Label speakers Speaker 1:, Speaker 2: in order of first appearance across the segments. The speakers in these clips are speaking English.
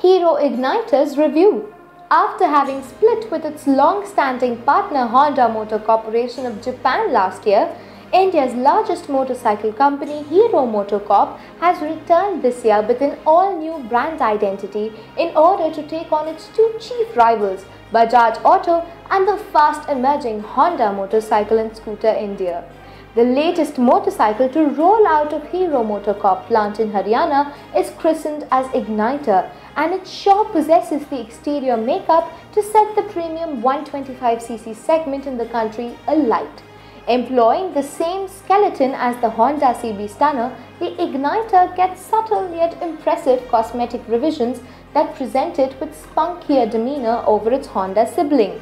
Speaker 1: Hero Ignitor's review. After having split with its long-standing partner Honda Motor Corporation of Japan last year, India's largest motorcycle company Hero MotoCorp has returned this year with an all-new brand identity in order to take on its two chief rivals Bajaj Auto and the fast-emerging Honda Motorcycle and Scooter India. The latest motorcycle to roll out of Hero MotoCorp plant in Haryana is christened as Ignitor and it sure possesses the exterior makeup to set the premium 125cc segment in the country alight. Employing the same skeleton as the Honda CB Stunner, the Ignitor gets subtle yet impressive cosmetic revisions that present it with spunkier demeanor over its Honda sibling.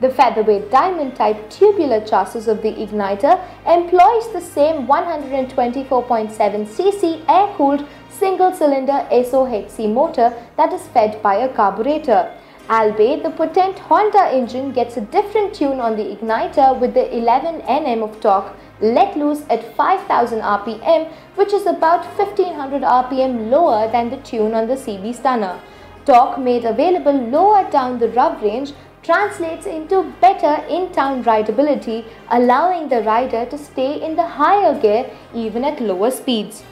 Speaker 1: The featherweight diamond type tubular chassis of the Ignitor employs the same 124.7cc air-cooled single-cylinder SOHC motor that is fed by a carburetor. Albeit, the potent Honda engine gets a different tune on the Ignitor with the 11 Nm of torque let loose at 5000 rpm which is about 1500 rpm lower than the tune on the CB Stunner. Torque made available lower down the rub range translates into better in-town rideability, allowing the rider to stay in the higher gear even at lower speeds.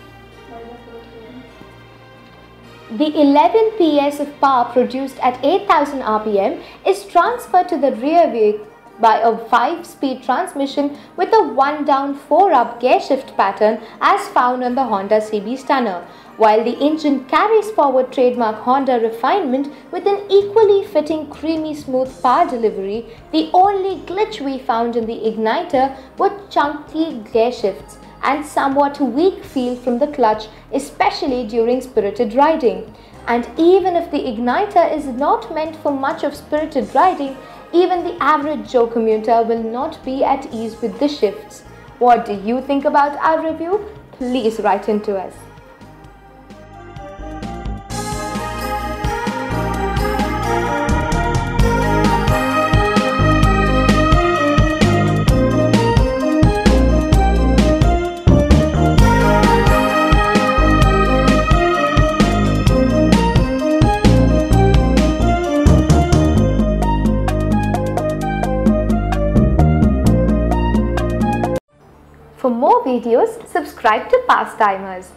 Speaker 1: The 11 PS of power produced at 8000 rpm is transferred to the rear wheel by a 5-speed transmission with a 1 down 4 up gear shift pattern as found on the Honda CB Stunner, while the engine carries forward trademark Honda refinement with an equally fitting creamy smooth power delivery, the only glitch we found in the Ignitor were chunky gear shifts and somewhat weak feel from the clutch, especially during spirited riding. And even if the Ignitor is not meant for much of spirited riding, even the average Joe commuter will not be at ease with the shifts. What do you think about our review? Please write into us. For more videos, subscribe to Pastimers.